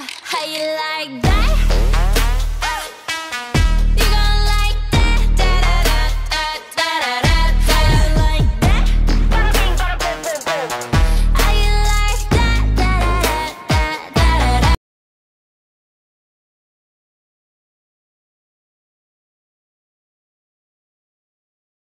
how you like that?